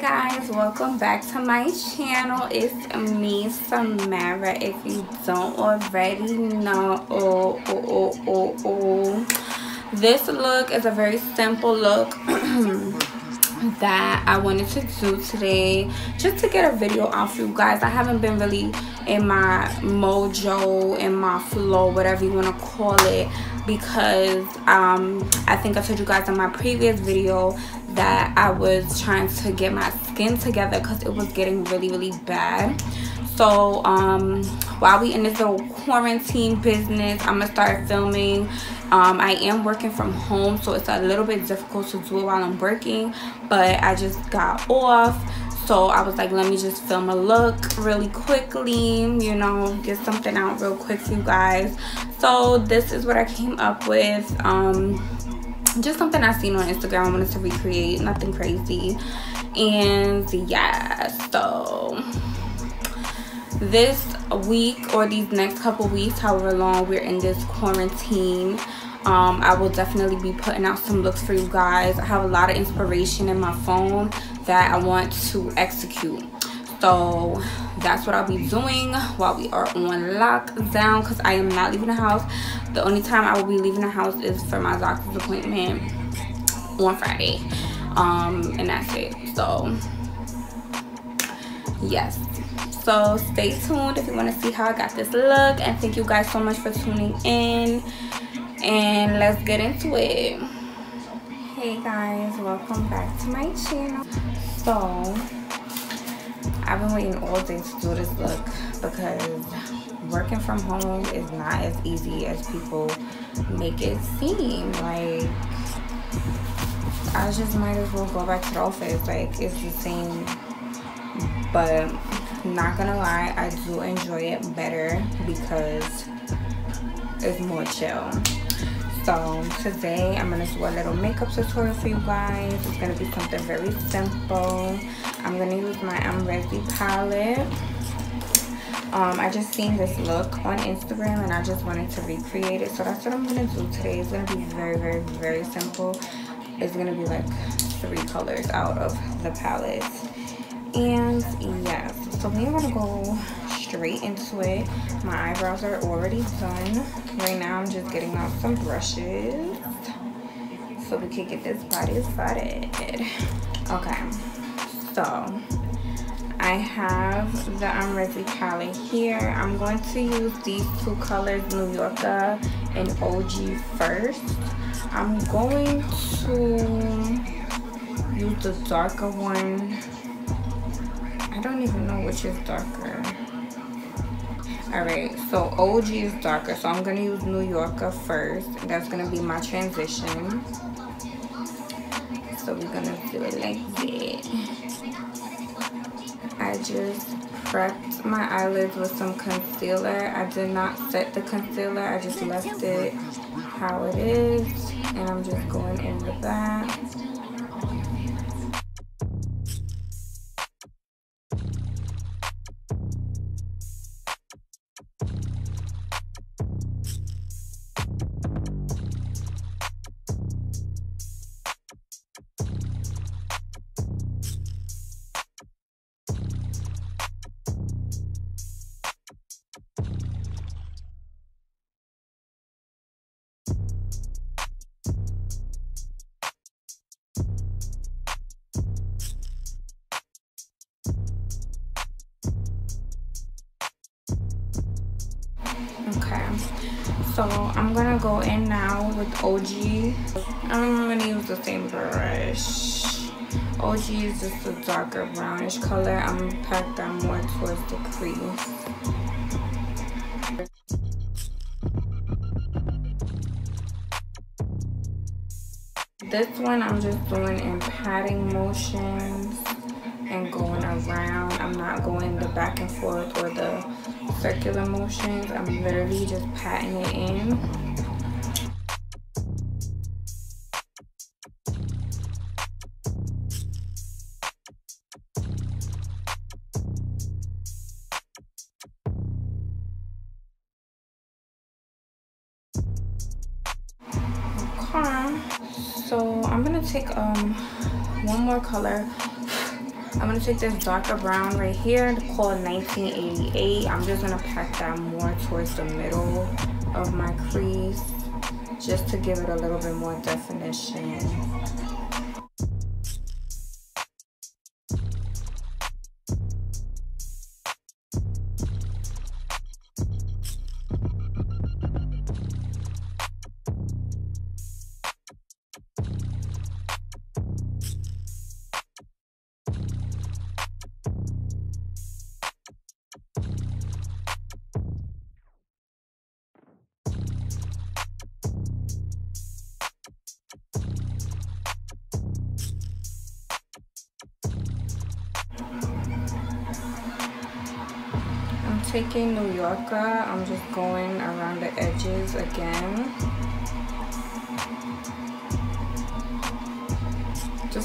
guys welcome back to my channel. It's me samara. If you don't already know oh oh oh oh, oh. this look is a very simple look that I wanted to do today just to get a video off you guys. I haven't been really in my mojo in my flow whatever you want to call it because um, I think I told you guys in my previous video that I was trying to get my skin together because it was getting really really bad. So um, while we in this little quarantine business I'm gonna start filming. Um, I am working from home so it's a little bit difficult to do it while I'm working but I just got off. So I was like let me just film a look really quickly you know get something out real quick for you guys. So this is what I came up with. Um, just something I seen on Instagram. I wanted to recreate nothing crazy. And yeah so this week or these next couple weeks however long we're in this quarantine um, I will definitely be putting out some looks for you guys. I have a lot of inspiration in my phone that I want to execute. So that's what I'll be doing while we are on lockdown because I am not leaving the house. The only time I will be leaving the house is for my doctor's appointment on Friday. Um, and that's it. So yes. So stay tuned if you want to see how I got this look and thank you guys so much for tuning in. And let's get into it. Hey guys welcome back to my channel. So I've been waiting all day to do this look because working from home is not as easy as people make it seem. Like, I just might as well go back to the office. Like, it's the same. But, not gonna lie, I do enjoy it better because it's more chill. So today I'm gonna do a little makeup tutorial for you guys. It's gonna be something very simple. I'm gonna use my Amrezy palette. Um, I just seen this look on Instagram and I just wanted to recreate it. So that's what I'm gonna do today. It's gonna be very, very, very simple. It's gonna be like three colors out of the palette. And yes, so we're gonna go straight into it. My eyebrows are already done. Right now I'm just getting out some brushes so we can get this body started. Okay, so I have the Amrezy palette here. I'm going to use these two colors, New Yorker and OG first. I'm going to use the darker one. I don't even know which is darker all right so og is darker so i'm gonna use new yorker first. That's gonna be my transition. So we're gonna do it like that i just prepped my eyelids with some concealer. I did not set the concealer i just left it how it is and i'm just going in the back so i'm gonna go in now with og i'm gonna use the same brush. Og is just a darker brownish color. I'm gonna pack that more towards the crease. This one i'm just doing in patting motions and going around i'm not going the back and forth or the circular motions. I'm literally just patting it in. Take this darker brown right here called 1988. I'm just gonna pack that more towards the middle of my crease just to give it a little bit more definition.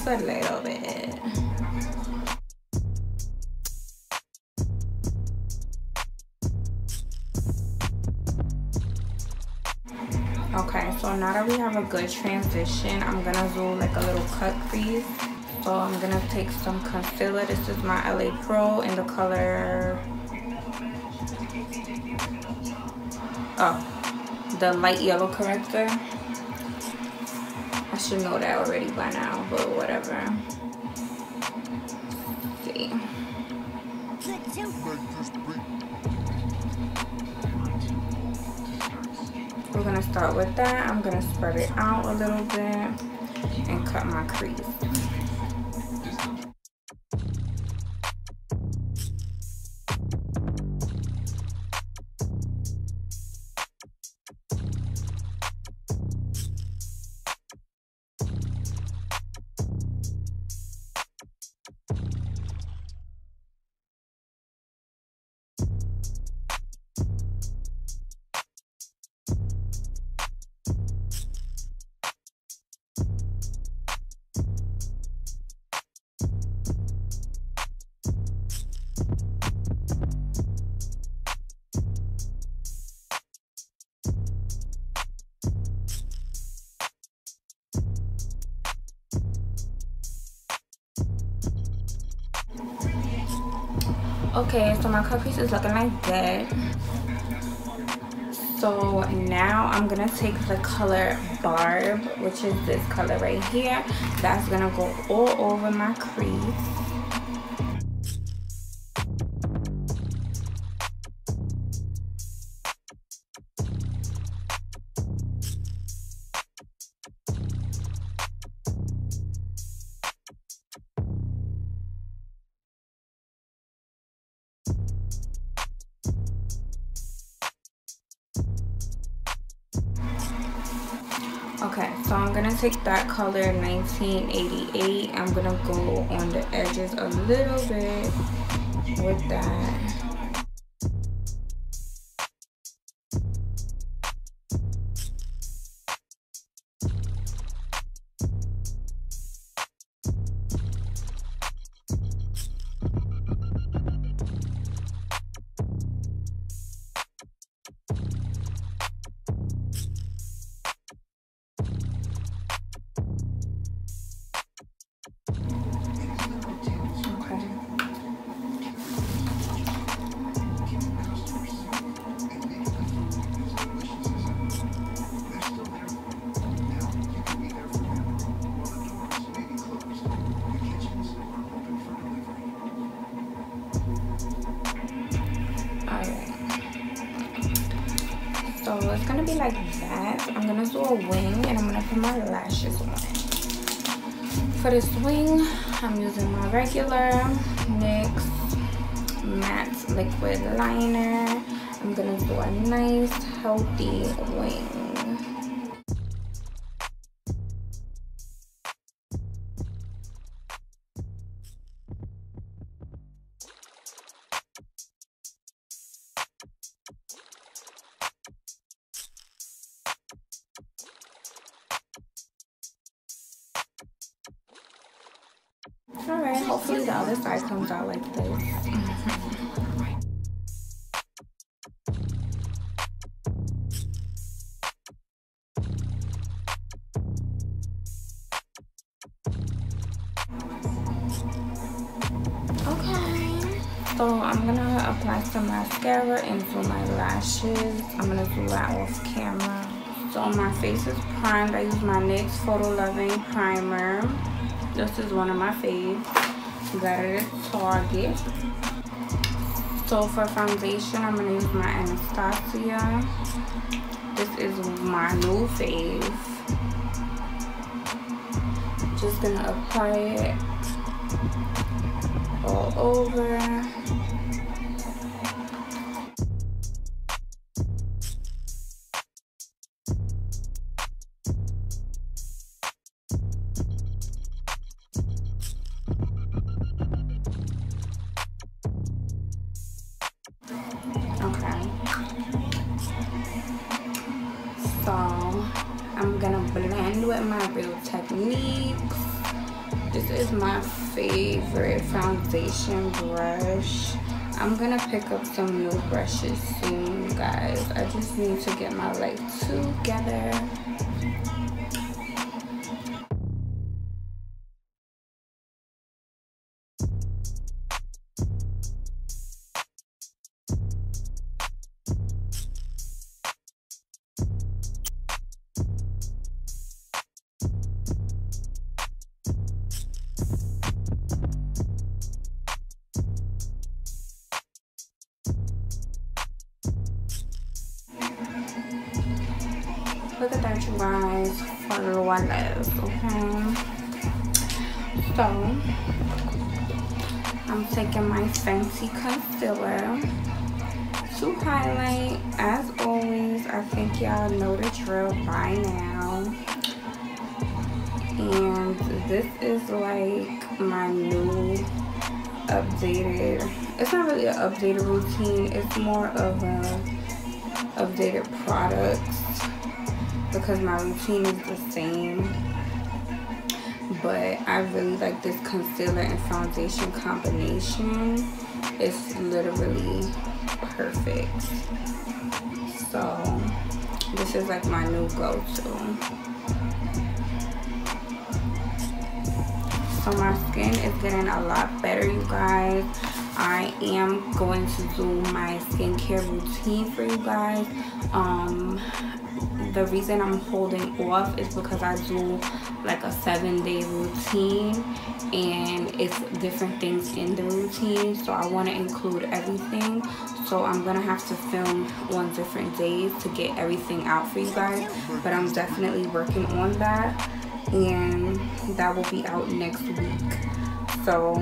Just a little bit. Okay, so now that we have a good transition, I'm gonna do like a little cut crease. So I'm gonna take some concealer. This is my LA Pro in the color oh the light yellow corrector should know that already by now but whatever. Let's see. We're gonna start with that. I'm gonna spread it out a little bit and cut my crease okay so my cut piece is looking like that so now i'm gonna take the color barb which is this color right here. That's gonna go all over my crease okay so i'm gonna take that color 1988 i'm gonna go on the edges a little bit with that i'm do a wing and i'm gonna put my lashes on for this wing i'm using my regular nyx matte liquid liner. I'm gonna do a nice healthy wing Hopefully the other side comes out like this. So I'm gonna apply some mascara and zoom my lashes. I'm gonna do that off camera. So my face is primed. I use my NYX Photo Loving Primer. This is one of my faves. At Target. So for foundation, I'm gonna use my Anastasia. This is my new fave. Just gonna apply it all over. Pick up some new brushes soon, guys. I just need to get my life together. Fenty Concealer to highlight. As always, I think y'all know the drill by now. And this is like my new updated, it's not really an updated routine. It's more of a updated products because my routine is the same but I really like this concealer and foundation combination it's literally perfect. So this is like my new go-to. So my skin is getting a lot better you guys I am going to do my skincare routine for you guys. Um the reason I'm holding off is because I do like a seven day routine and it's different things in the routine so I want to include everything. So I'm gonna have to film on different days to get everything out for you guys but I'm definitely working on that and that will be out next week. So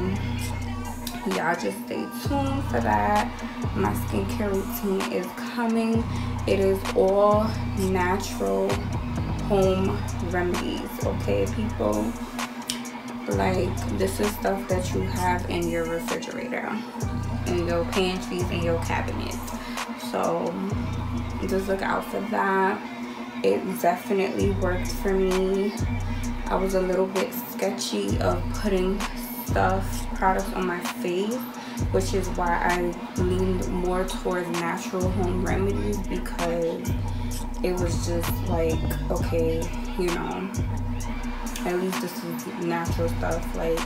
y'all just stay tuned for that. My skincare routine is coming. It is all natural home remedies okay people? Like this is stuff that you have in your refrigerator in your pantries in your cabinet. So just look out for that. It definitely worked for me. I was a little bit sketchy of putting stuff products on my face which is why I leaned more towards natural home remedies because it was just like okay you know at least this is natural stuff like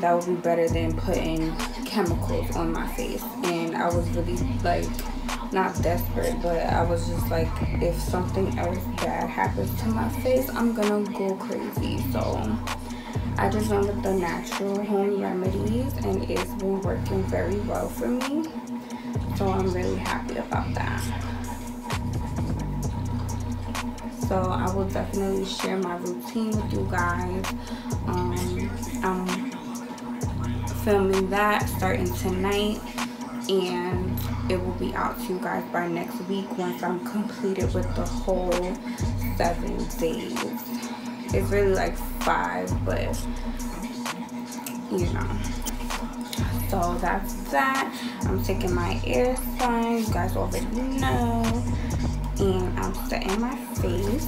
that would be better than putting chemicals on my face. And I was really like not desperate but I was just like if something else bad happens to my face I'm gonna go crazy so I just went with the natural home remedies and it's been working very well for me. So I'm really happy about that. So I will definitely share my routine with you guys. Um, I'm filming that starting tonight and it will be out to you guys by next week once I'm completed with the whole seven days it's really like five but you know. So that's that. I'm taking my sign you guys already know. And i'm setting my face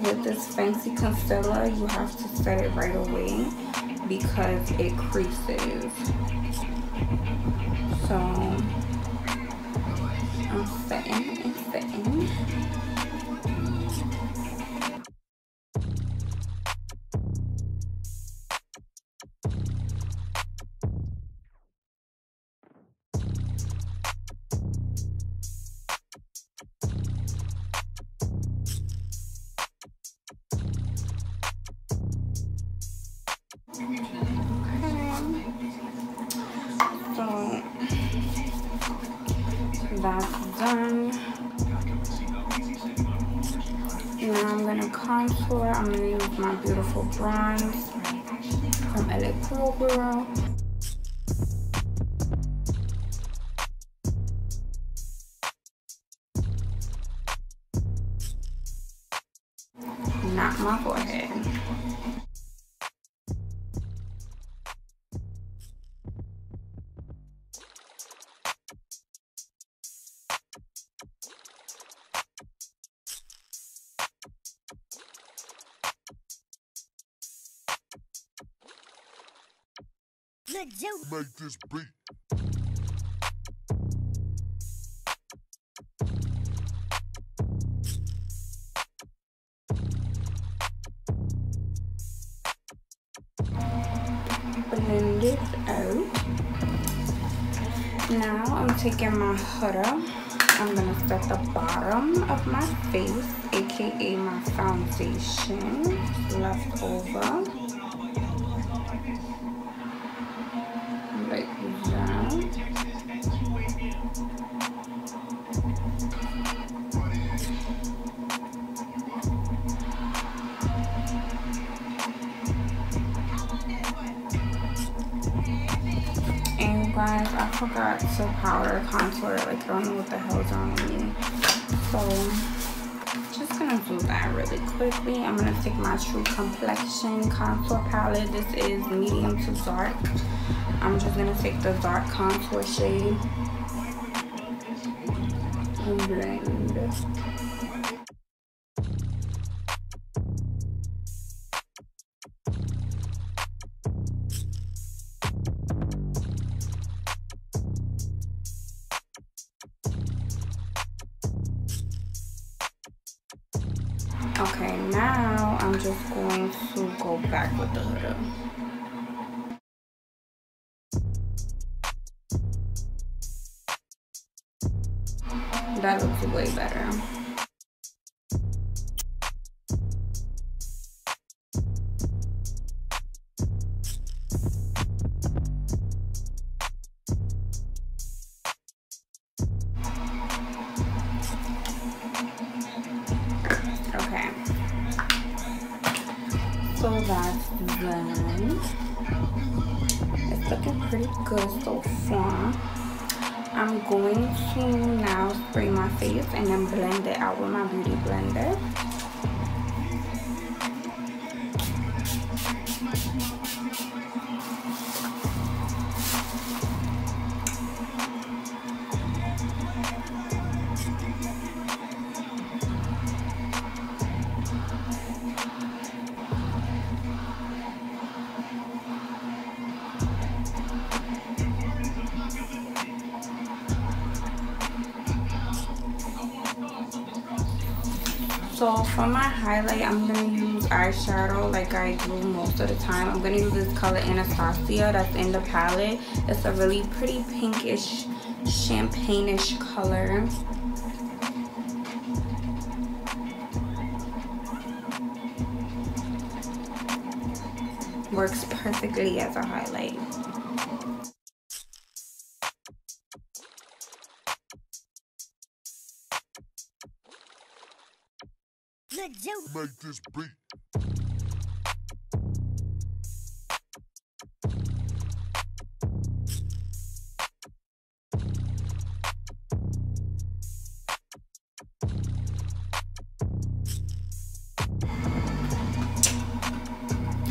with this Fenty concealer. You have to set it right away because it creases. So i'm setting and Gonna contour. I'm gonna use my beautiful bronze from LA Pro Girl. Make this beat. blend it out. Now I'm taking my huda. I'm gonna set the bottom of my face, aka my foundation left over. Forgot to powder contour like i don't know what the hell's wrong with me. So just gonna do that really quickly. I'm gonna take my true complexion contour palette. This is medium to dark. I'm just gonna take the dark contour shade and blend good so far i'm going to now spray my face and then blend it out with my beauty blender so for my highlight i'm gonna use eyeshadow like i do most of the time. I'm gonna use this color anastasia that's in the palette. It's a really pretty pinkish champagne-ish color. Works perfectly as a highlight Make this beat.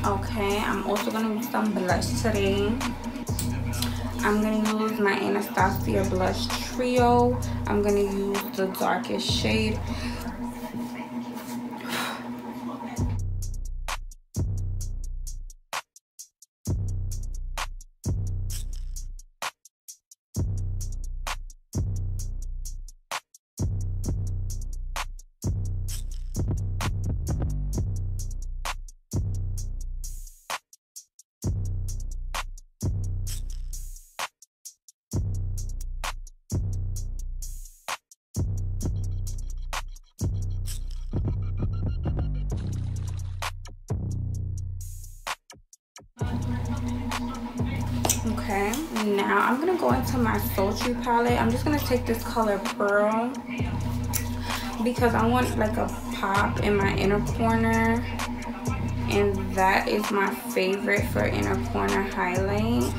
Okay, I'm also gonna use some blush today. I'm gonna use my Anastasia Blush Trio. I'm gonna use the darkest shade. My sultry palette. I'm just gonna take this color pearl because i want like a pop in my inner corner. And that is my favorite for inner corner highlight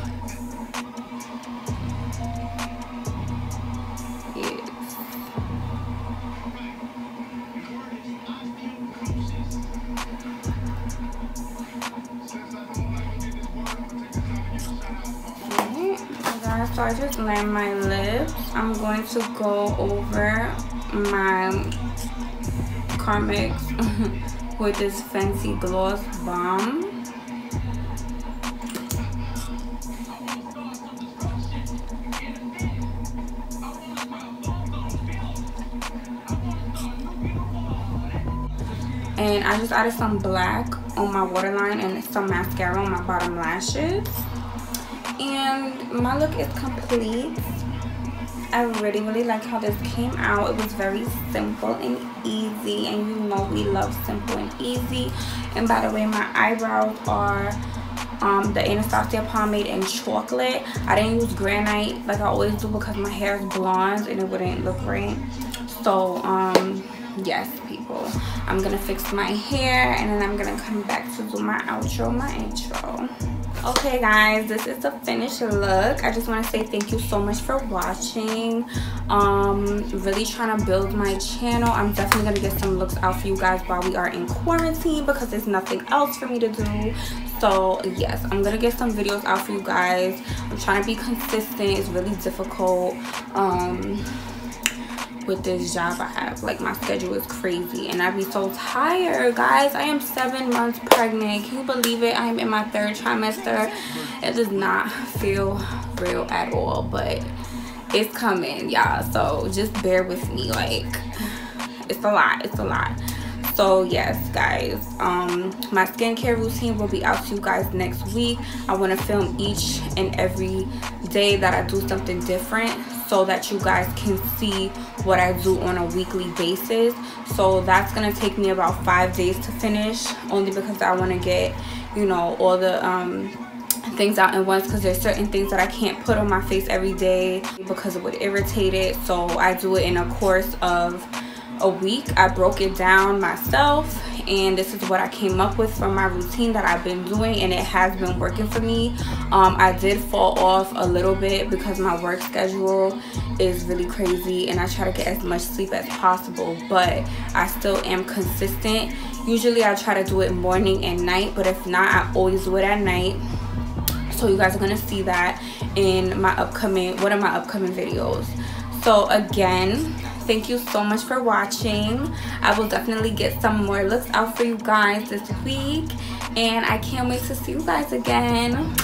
so I just lined my lips. I'm going to go over my Carmex with this Fenty gloss bomb. And I just added some black on my waterline and some mascara on my bottom lashes and my look is complete. I really really like how this came out. It was very simple and easy. And you know we love simple and easy. And by the way my eyebrows are um, the Anastasia pomade in chocolate. I didn't use granite like I always do because my hair is blonde and it wouldn't look right. So um yes people. I'm gonna fix my hair and then I'm gonna come back to do my outro my intro okay guys this is the finished look. I just want to say thank you so much for watching. Um really trying to build my channel. I'm definitely gonna get some looks out for you guys while we are in quarantine because there's nothing else for me to do. So yes i'm gonna get some videos out for you guys. I'm trying to be consistent. It's really difficult. Um with this job I have. Like my schedule is crazy and I be so tired. Guys, I am seven months pregnant. Can you believe it? I am in my third trimester. It does not feel real at all, but it's coming, y'all. So just bear with me. Like it's a lot. It's a lot so yes guys um my skincare routine will be out to you guys next week i want to film each and every day that i do something different so that you guys can see what i do on a weekly basis. So that's gonna take me about five days to finish only because i want to get you know all the um things out in once because there's certain things that I can't put on my face every day because it would irritate it. So I do it in a course of a week i broke it down myself and this is what i came up with from my routine that i've been doing and it has been working for me. Um, i did fall off a little bit because my work schedule is really crazy and i try to get as much sleep as possible but i still am consistent. Usually i try to do it morning and night but if not i always do it at night. So you guys are gonna see that in my upcoming one of my upcoming videos. So again thank you so much for watching. I will definitely get some more looks out for you guys this week. And i can't wait to see you guys again